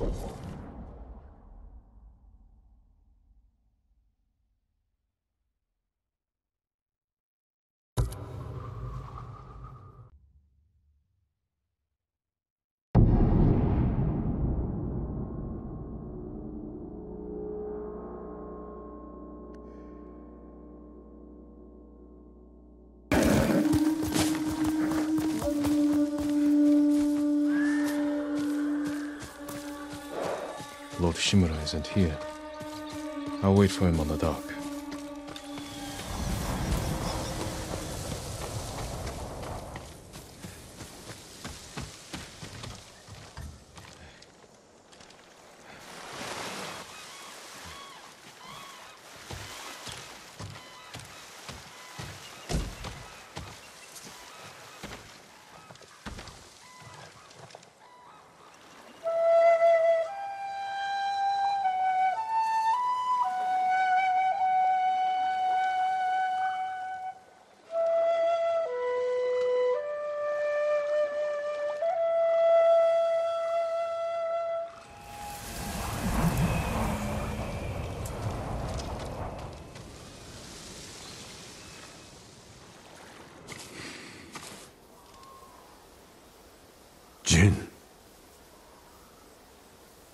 Lord Shimura isn't here. I'll wait for him on the dock.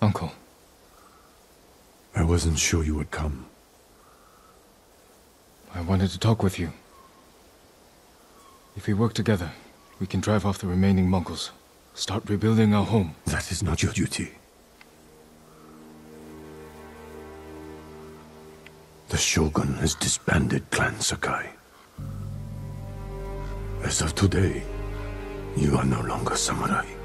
Uncle, I wasn't sure you would come. I wanted to talk with you. If we work together, we can drive off the remaining Mongols. Start rebuilding our home. That is not your duty. The Shogun has disbanded Clan Sakai. As of today, you are no longer samurai.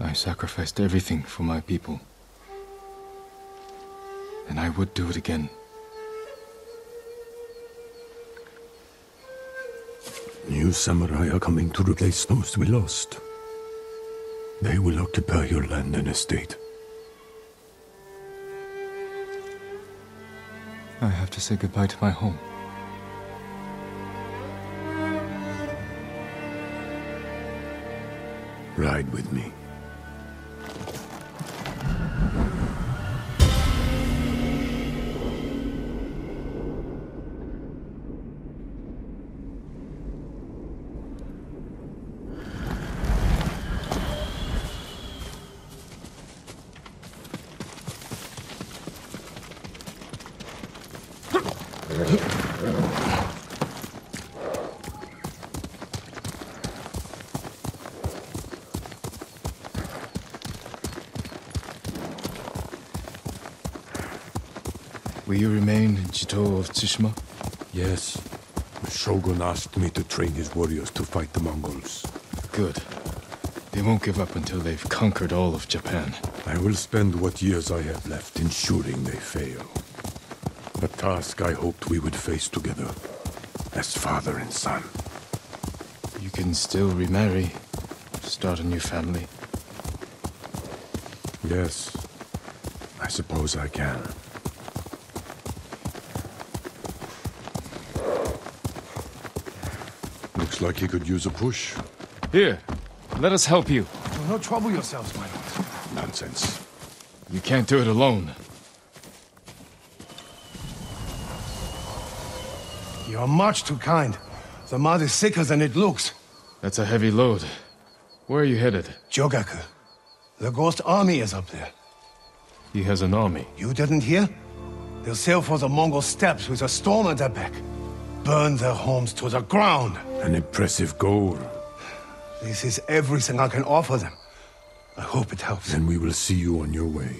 I sacrificed everything for my people. And I would do it again. New samurai are coming to replace those we lost. They will occupy your land and estate. I have to say goodbye to my home. Ride with me. Will you remain in Chito of Tsushima? Yes. The Shogun asked me to train his warriors to fight the Mongols. Good. They won't give up until they've conquered all of Japan. I will spend what years I have left ensuring they fail. A task I hoped we would face together, as father and son. You can still remarry, start a new family. Yes, I suppose I can. Looks like he could use a push. Here, let us help you. Do not trouble yourselves, my lord. Nonsense. You can't do it alone. You are much too kind. The mud is thicker than it looks. That's a heavy load. Where are you headed? Jogaku. The ghost army is up there. He has an army. You didn't hear? They'll sail for the Mongol steppes with a storm at their back. Burn their homes to the ground. An impressive goal. This is everything I can offer them. I hope it helps. Then we will see you on your way.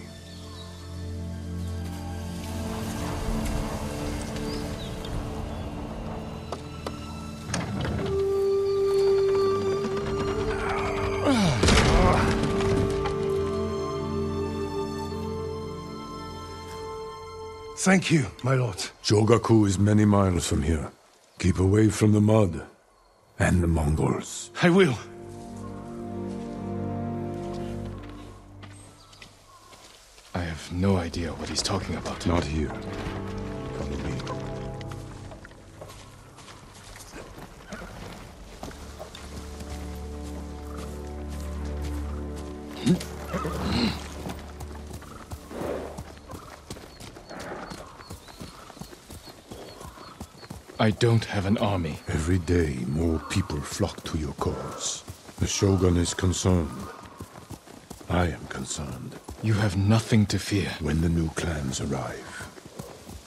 Thank you, my lord. Jogaku is many miles from here. Keep away from the mud and the Mongols. I will. I have no idea what he's talking about. Not here. I don't have an army. Every day, more people flock to your cause. The Shogun is concerned. I am concerned. You have nothing to fear. When the new clans arrive,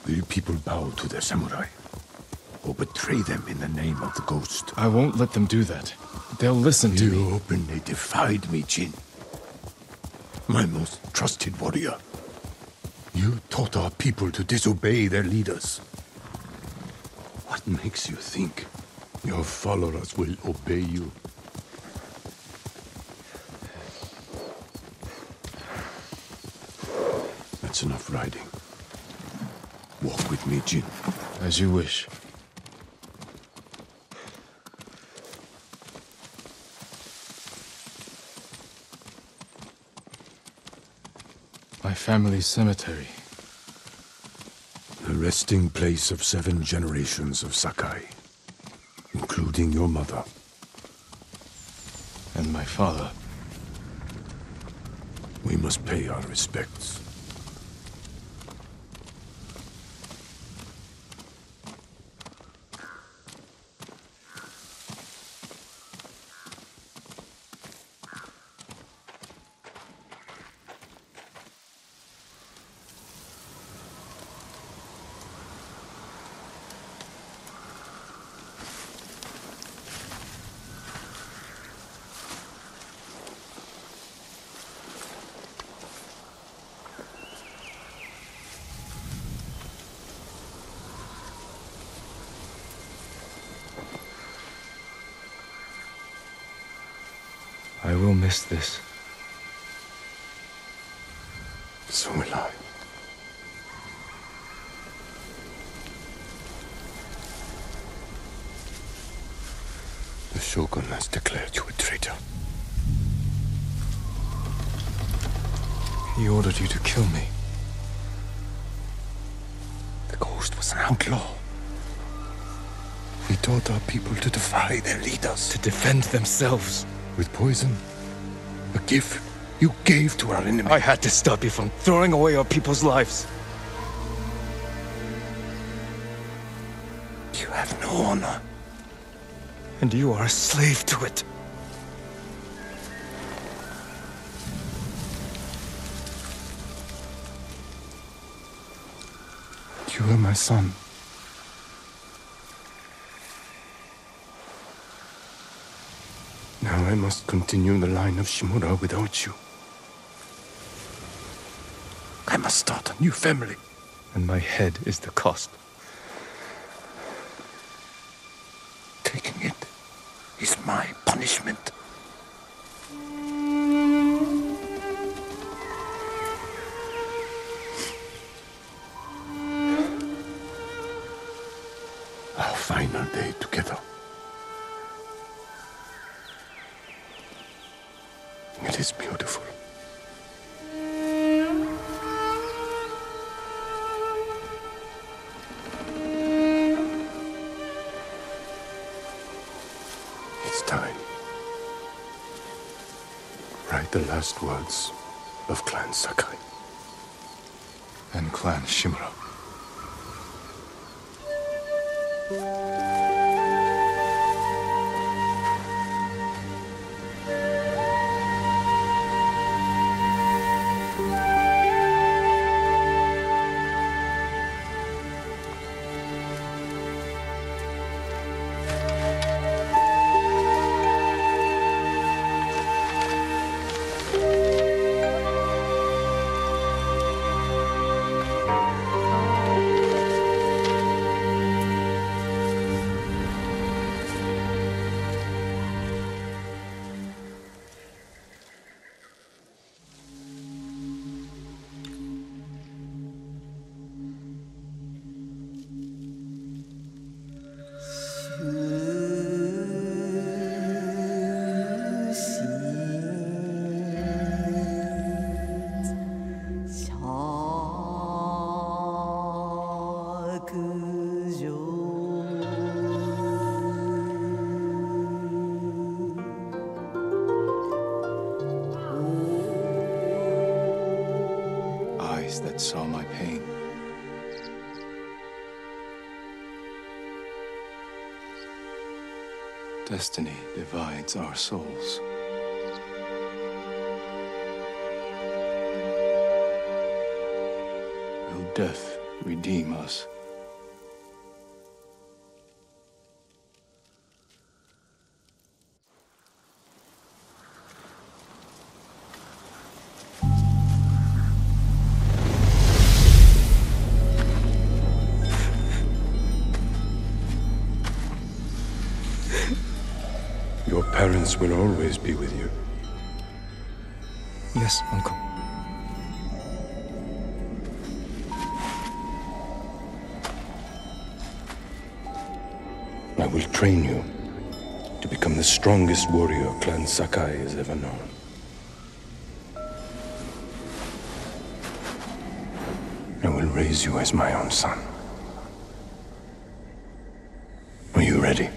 will people bow to their samurai? Or betray them in the name of the ghost? I won't let them do that. They'll listen to me. You openly defied me, Jin. My most trusted warrior. You taught our people to disobey their leaders. What makes you think your followers will obey you? That's enough riding. Walk with me, Jin. As you wish. My family's cemetery. The resting place of seven generations of Sakai, including your mother. And my father. We must pay our respects. Will miss this. So will I. The Shogun has declared you a traitor. He ordered you to kill me. The ghost was an outlaw. He taught our people to defy their leaders. To defend themselves. With poison. A gift you gave to our enemy. I had to stop you from throwing away our people's lives. You have no honor. And you are a slave to it. You are my son. Now I must continue the line of Shimura without you. I must start a new family. And my head is the cost. Taking it is my punishment. Our final day together. Write the last words of Clan Sakai. And Clan Shimura. Pain. Destiny divides our souls. Will death redeem us? Your will always be with you. Yes, Uncle. I will train you to become the strongest warrior Clan Sakai has ever known. I will raise you as my own son. Are you ready?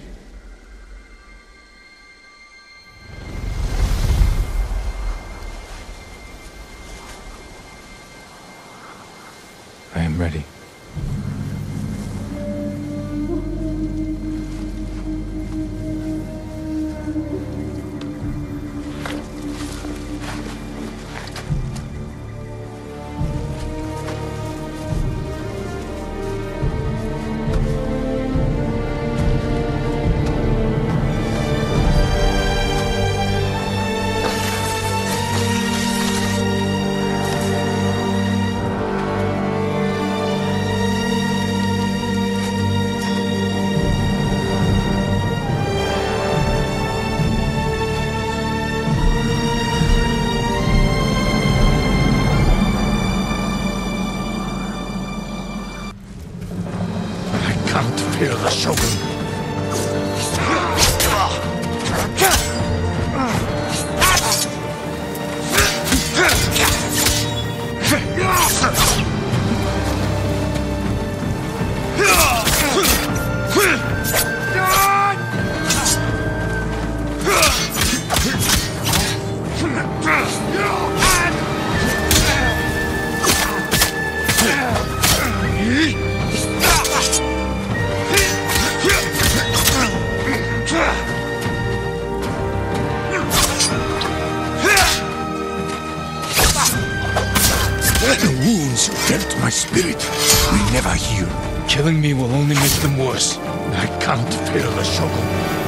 Spirit will never heal. Killing me will only make them worse. I can't fear the Shogun.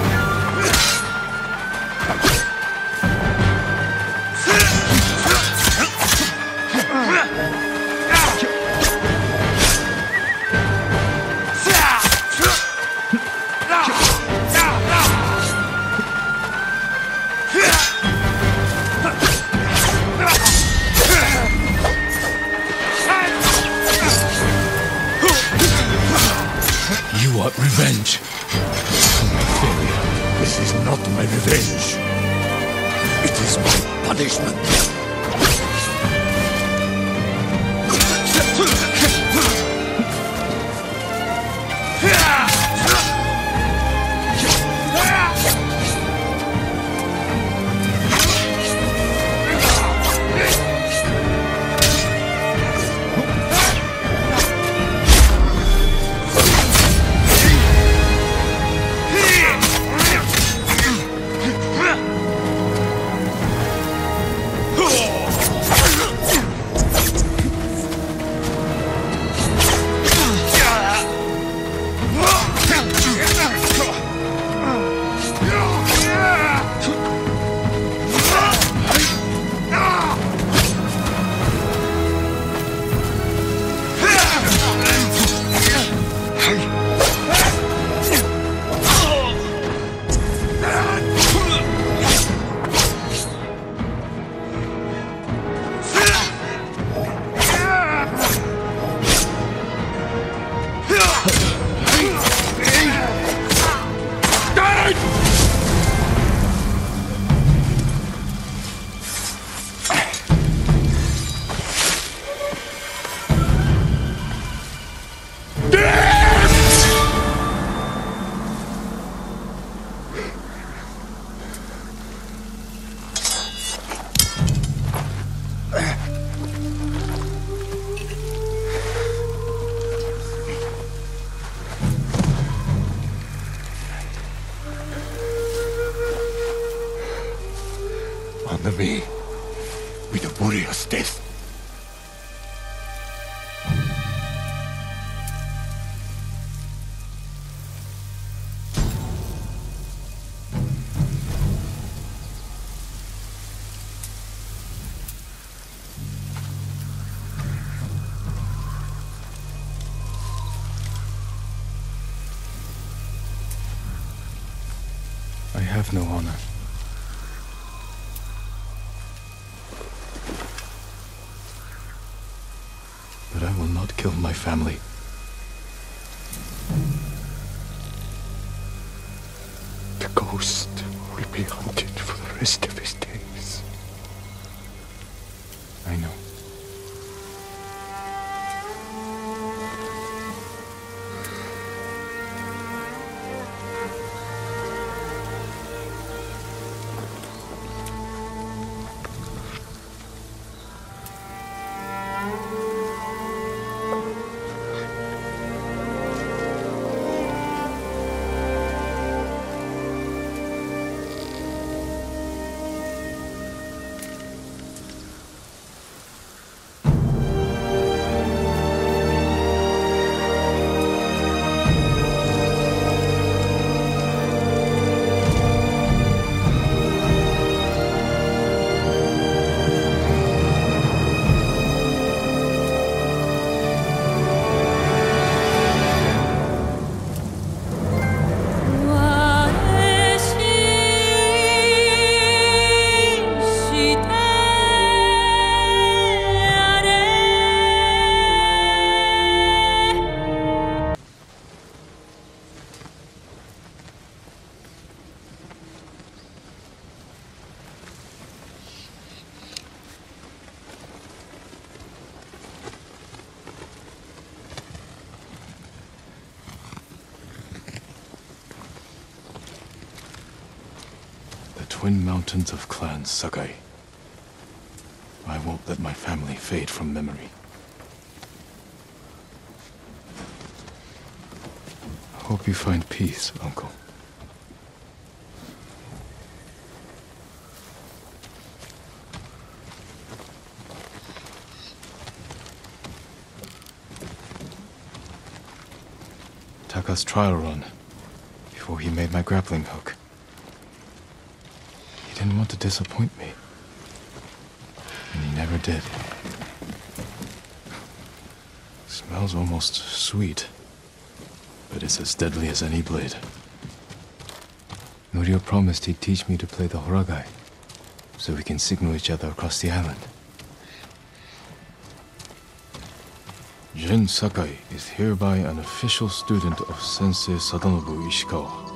Not my revenge. It is my punishment. Have no honor. But I will not kill my family. The ghost will be hunted for the rest of his days. Twin mountains of Clan Sakai. I won't let my family fade from memory. I hope you find peace, Uncle. Taka's trial run before he made my grappling hook. Didn't want to disappoint me. And he never did. Smells almost sweet, but it's as deadly as any blade. Norio promised he'd teach me to play the Horagai, so we can signal each other across the island. Jin Sakai is hereby an official student of Sensei Sadanobu Ishikawa.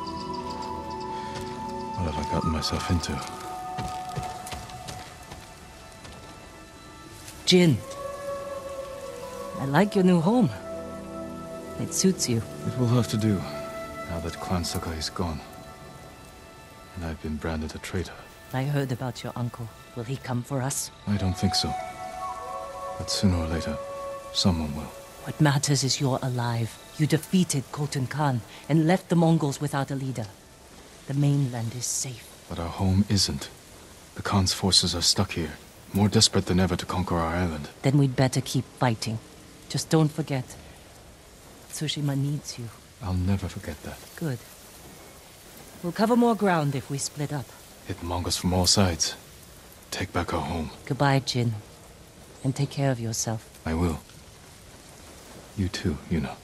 What have I gotten myself into? Jin. I like your new home. It suits you. It will have to do, now that Clan Sakai is gone. And I've been branded a traitor. I heard about your uncle. Will he come for us? I don't think so. But sooner or later, someone will. What matters is you're alive. You defeated Khotun Khan and left the Mongols without a leader. The mainland is safe. But our home isn't. The Khan's forces are stuck here, more desperate than ever to conquer our island. Then we'd better keep fighting. Just don't forget. Tsushima needs you. I'll never forget that. Good. We'll cover more ground if we split up. Hit the Mongols from all sides. Take back our home. Goodbye, Jin. And take care of yourself. I will. You too, Yuna.